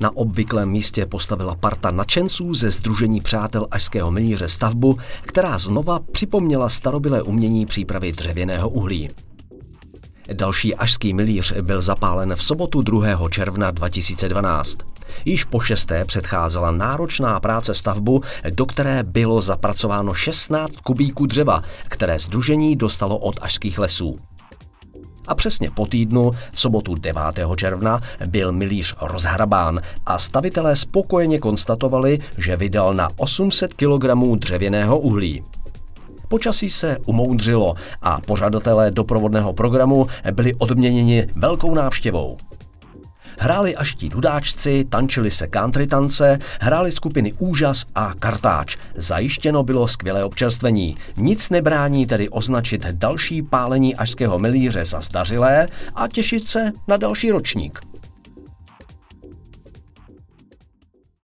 Na obvyklém místě postavila parta nadšenců ze Združení přátel Ažského milíře stavbu, která znova připomněla starobylé umění přípravy dřevěného uhlí. Další ažský milíř byl zapálen v sobotu 2. června 2012. Již po šesté předcházela náročná práce stavbu, do které bylo zapracováno 16 kubíků dřeva, které združení dostalo od ažských lesů. A přesně po týdnu, v sobotu 9. června, byl milíř rozhrabán a stavitelé spokojeně konstatovali, že vydal na 800 kg dřevěného uhlí. Počasí se umoudřilo a pořadatelé doprovodného programu byli odměněni velkou návštěvou. Hráli až ti dudáčci, tančili se country tance, hráli skupiny Úžas a Kartáč. Zajištěno bylo skvělé občerstvení. Nic nebrání tedy označit další pálení ažského milíře za zdařilé a těšit se na další ročník.